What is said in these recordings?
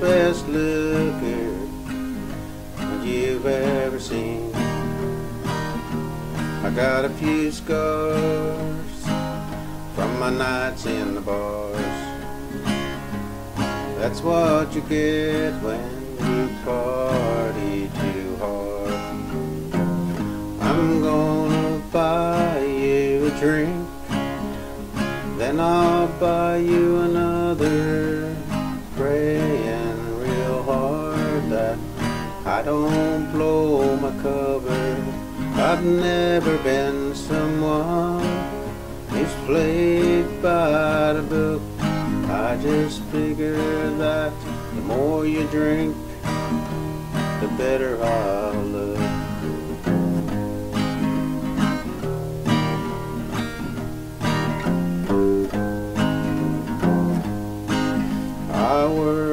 best looker you've ever seen. I got a few scars from my nights in the bars. That's what you get when you party too hard. I'm gonna buy you a drink, then I'll buy you another. I don't blow my cover. I've never been someone who's played by the book. I just figure that the more you drink, the better I'll look. I work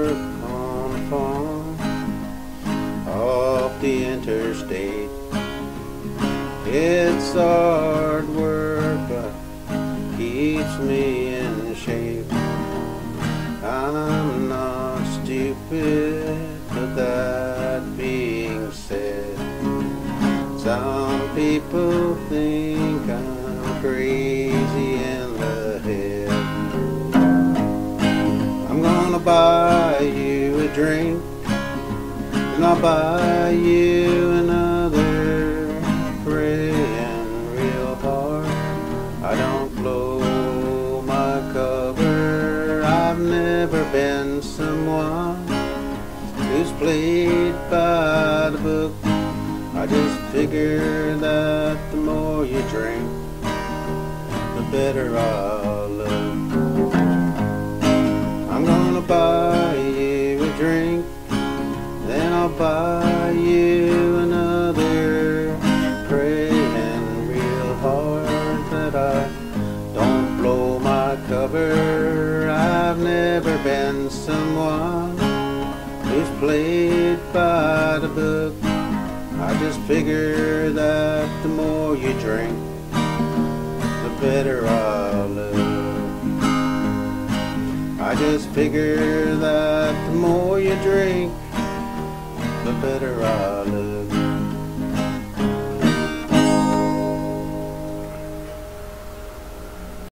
hard work, but keeps me in shape. I'm not stupid, but that being said, some people think I'm crazy in the head. I'm gonna buy you a drink, and I'll buy you someone who's played by the book. I just figure that the more you drink, the better I'll someone who's played by the book. I just figure that the more you drink, the better I'll look. I just figure that the more you drink, the better I'll look.